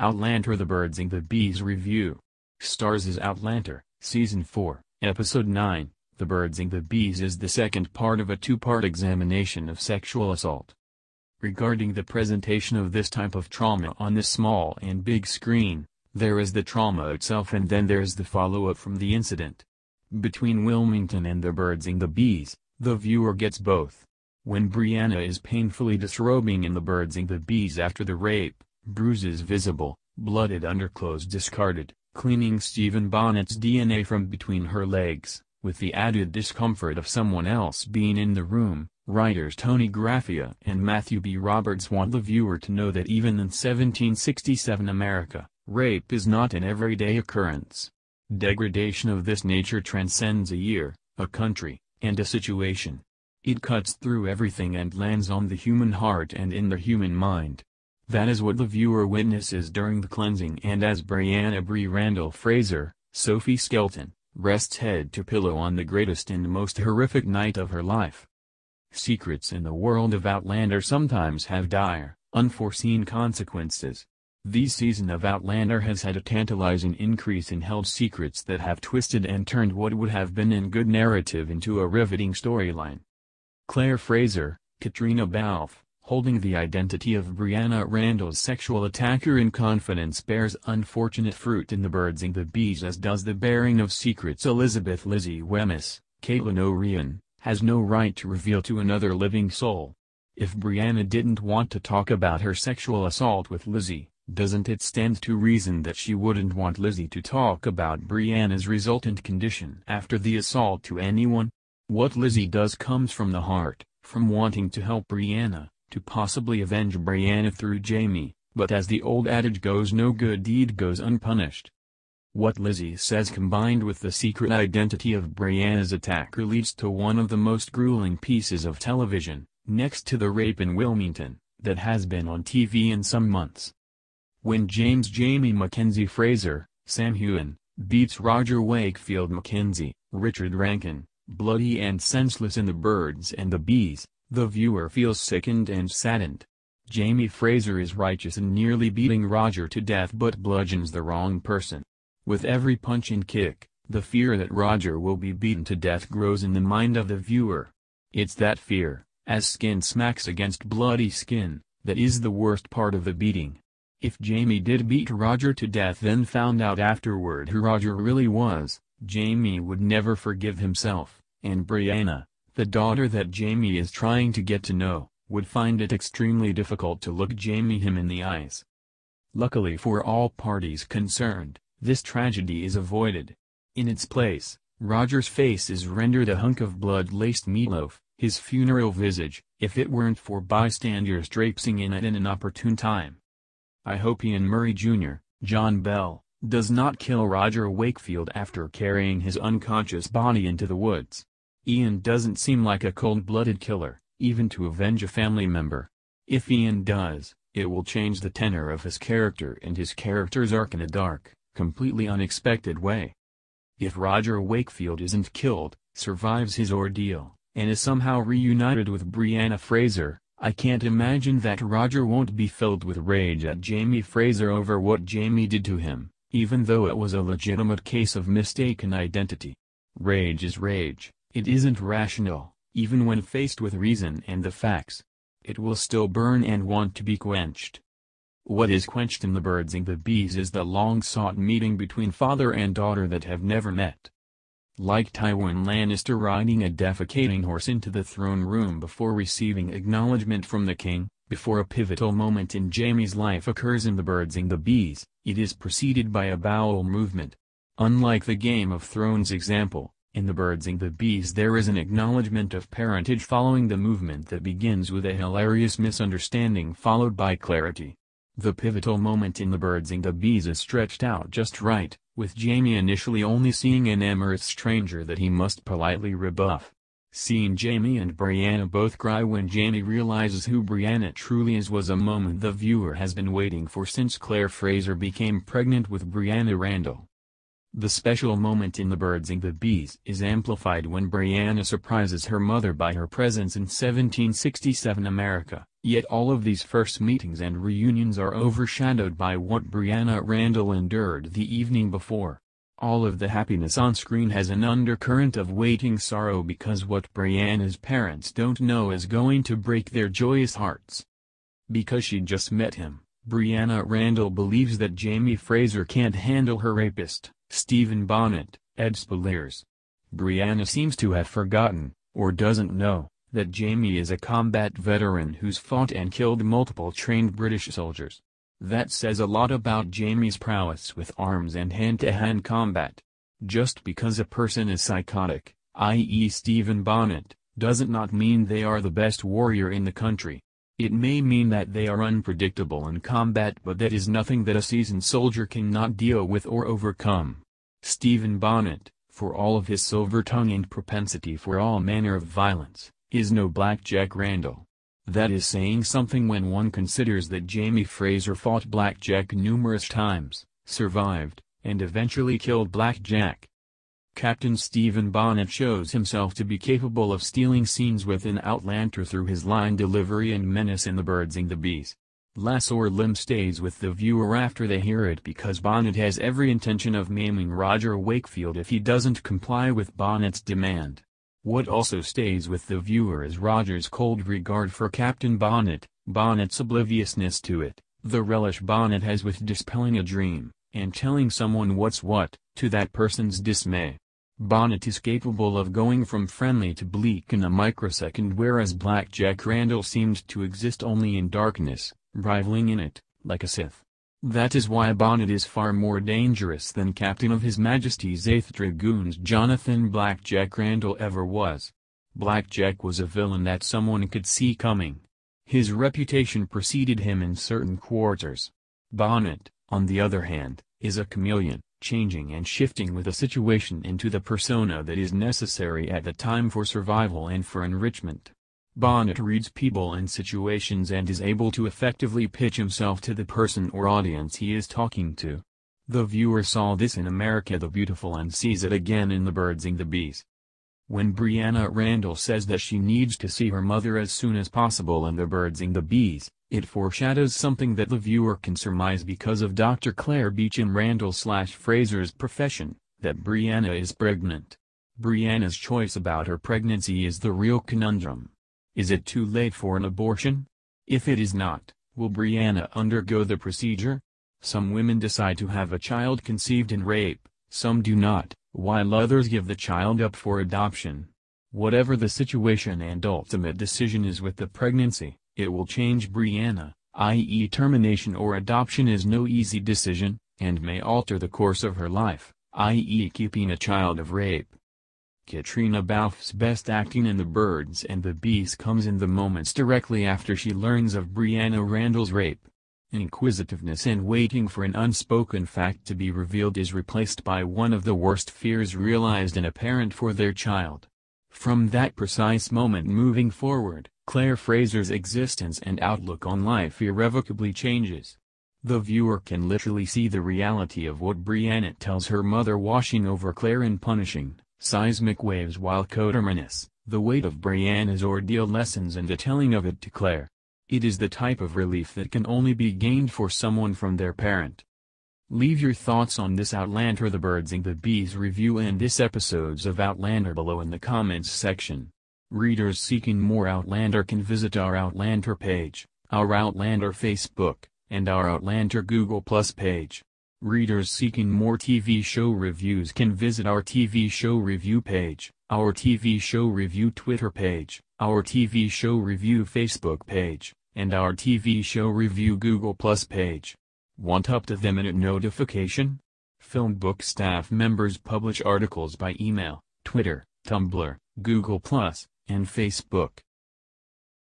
Outlander The Birds and the Bees Review. Stars is Outlander, Season 4, Episode 9. The Birds and the Bees is the second part of a two-part examination of sexual assault. Regarding the presentation of this type of trauma on the small and big screen, there is the trauma itself and then there's the follow-up from the incident. Between Wilmington and the Birds and the Bees, the viewer gets both. When Brianna is painfully disrobing in the Birds and the Bees after the rape, bruises visible, blooded underclothes discarded, cleaning Stephen Bonnet's DNA from between her legs, with the added discomfort of someone else being in the room, writers Toni Graphia and Matthew B. Roberts want the viewer to know that even in 1767 America, rape is not an everyday occurrence. Degradation of this nature transcends a year, a country, and a situation. It cuts through everything and lands on the human heart and in the human mind. That is what the viewer witnesses during the cleansing and as Brianna Brie Randall Fraser, Sophie Skelton, rests head to pillow on the greatest and most horrific night of her life. Secrets in the world of Outlander sometimes have dire, unforeseen consequences. This season of Outlander has had a tantalizing increase in held secrets that have twisted and turned what would have been in good narrative into a riveting storyline. Claire Fraser, Caitriona Balfe, holding the identity of Brianna Randall's sexual attacker in confidence bears unfortunate fruit in the birds and the bees as does the bearing of secrets Elizabeth Lizzie Wemyss, Caitlin O'Ryan, has no right to reveal to another living soul. If Brianna didn't want to talk about her sexual assault with Lizzie, doesn't it stand to reason that she wouldn't want Lizzie to talk about Brianna's resultant condition after the assault to anyone? What Lizzie does comes from the heart, from wanting to help Brianna, to possibly avenge Brianna through Jamie, but as the old adage goes no good deed goes unpunished. What Lizzie says combined with the secret identity of Brianna's attacker leads to one of the most grueling pieces of television, next to the rape in Wilmington, that has been on TV in some months. When James Jamie Mackenzie Fraser, Sam Heughan, beats Roger Wakefield Mackenzie, Richard Rankin, bloody and senseless in The Birds and the Bees, the viewer feels sickened and saddened. Jamie Fraser is righteous in nearly beating Roger to death but bludgeons the wrong person. With every punch and kick, the fear that Roger will be beaten to death grows in the mind of the viewer. It's that fear, as skin smacks against bloody skin, that is the worst part of the beating. If Jamie did beat Roger to death then found out afterward who Roger really was, Jamie would never forgive himself, and Brianna, the daughter that Jamie is trying to get to know, would find it extremely difficult to look Jamie him in the eyes. Luckily for all parties concerned, this tragedy is avoided. In its place, Roger's face is rendered a hunk of blood-laced meatloaf, his funeral visage, if it weren't for bystanders traipsing in at an inopportune time. I hope Ian Murray Jr., John Bell, does not kill Roger Wakefield after carrying his unconscious body into the woods. Ian doesn't seem like a cold-blooded killer, even to avenge a family member. If Ian does, it will change the tenor of his character and his character's arc in a dark, completely unexpected way. If Roger Wakefield isn't killed, survives his ordeal, and is somehow reunited with Brianna Fraser, I can't imagine that Roger won't be filled with rage at Jamie Fraser over what Jamie did to him, even though it was a legitimate case of mistaken identity. Rage is rage, it isn't rational, even when faced with reason and the facts. It will still burn and want to be quenched. What is quenched in the birds and the bees is the long-sought meeting between father and daughter that have never met. Like Tywin Lannister riding a defecating horse into the throne room before receiving acknowledgement from the king, before a pivotal moment in Jamie's life occurs in the birds and the bees, it is preceded by a bowel movement. Unlike the Game of Thrones example, in the birds and the bees there is an acknowledgement of parentage following the movement that begins with a hilarious misunderstanding followed by clarity. The pivotal moment in the birds and the bees is stretched out just right, with Jamie initially only seeing an amorous stranger that he must politely rebuff. Seeing Jamie and Brianna both cry when Jamie realizes who Brianna truly is was a moment the viewer has been waiting for since Claire Fraser became pregnant with Brianna Randall. The special moment in The Birds and the Bees is amplified when Brianna surprises her mother by her presence in 1767 America, Yet all of these first meetings and reunions are overshadowed by what Brianna Randall endured the evening before. All of the happiness on screen has an undercurrent of waiting sorrow because what Brianna's parents don't know is going to break their joyous hearts. Because she just met him, Brianna Randall believes that Jamie Fraser can't handle her rapist, Stephen Bonnet, Ed Speleers. Brianna seems to have forgotten, or doesn't know, that Jamie is a combat veteran who's fought and killed multiple trained British soldiers. That says a lot about Jamie's prowess with arms and hand-to-hand -hand combat. Just because a person is psychotic, i.e. Stephen Bonnet, doesn't not mean they are the best warrior in the country. It may mean that they are unpredictable in combat but that is nothing that a seasoned soldier cannot deal with or overcome. Stephen Bonnet, for all of his silver tongue and propensity for all manner of violence, is no Black Jack Randall. That is saying something when one considers that Jamie Fraser fought Black Jack numerous times, survived, and eventually killed Black Jack. Captain Stephen Bonnet shows himself to be capable of stealing scenes within Outlander through his line delivery and menace in The Birds and the Bees. Lasso Limb stays with the viewer after they hear it because Bonnet has every intention of maiming Roger Wakefield if he doesn't comply with Bonnet's demand. What also stays with the viewer is Roger's cold regard for Captain Bonnet, Bonnet's obliviousness to it, the relish Bonnet has with dispelling a dream, and telling someone what's what, to that person's dismay. Bonnet is capable of going from friendly to bleak in a microsecond whereas Black Jack Randall seemed to exist only in darkness, rivaling in it, like a Sith. That is why Bonnet is far more dangerous than Captain of His Majesty's 8th Dragoons Jonathan Blackjack Randall ever was. Blackjack was a villain that someone could see coming. His reputation preceded him in certain quarters. Bonnet, on the other hand, is a chameleon, changing and shifting with a situation into the persona that is necessary at the time for survival and for enrichment. Bonnet reads people and situations and is able to effectively pitch himself to the person or audience he is talking to. The viewer saw this in America the Beautiful and sees it again in The Birds and the Bees. When Brianna Randall says that she needs to see her mother as soon as possible in The Birds and the Bees, it foreshadows something that the viewer can surmise because of Dr. Claire Beauchamp Randall slash Fraser's profession, that Brianna is pregnant. Brianna's choice about her pregnancy is the real conundrum. Is it too late for an abortion? If it is not, will Brianna undergo the procedure? Some women decide to have a child conceived in rape, some do not, while others give the child up for adoption. Whatever the situation and ultimate decision is with the pregnancy, it will change Brianna, i.e. termination or adoption is no easy decision, and may alter the course of her life, i.e. keeping a child of rape. Caitriona Balfe's best acting in The Birds and the Bees comes in the moments directly after she learns of Brianna Randall's rape. Inquisitiveness and waiting for an unspoken fact to be revealed is replaced by one of the worst fears realized in a parent for their child. From that precise moment moving forward, Claire Fraser's existence and outlook on life irrevocably changes. The viewer can literally see the reality of what Brianna tells her mother washing over Claire and punishing, Seismic waves while coterminous, the weight of Brianna's ordeal lessens and the telling of it to Claire. It is the type of relief that can only be gained for someone from their parent. Leave your thoughts on this Outlander the Birds and the Bees review and this episodes of Outlander below in the comments section. Readers seeking more Outlander can visit our Outlander page, our Outlander Facebook, and our Outlander Google Plus page. Readers seeking more TV show reviews can visit our TV show review page, our TV show review Twitter page, our TV show review Facebook page, and our TV show review Google Plus page. Want up to the minute notification? Film Book staff members publish articles by email, Twitter, Tumblr, Google Plus, and Facebook.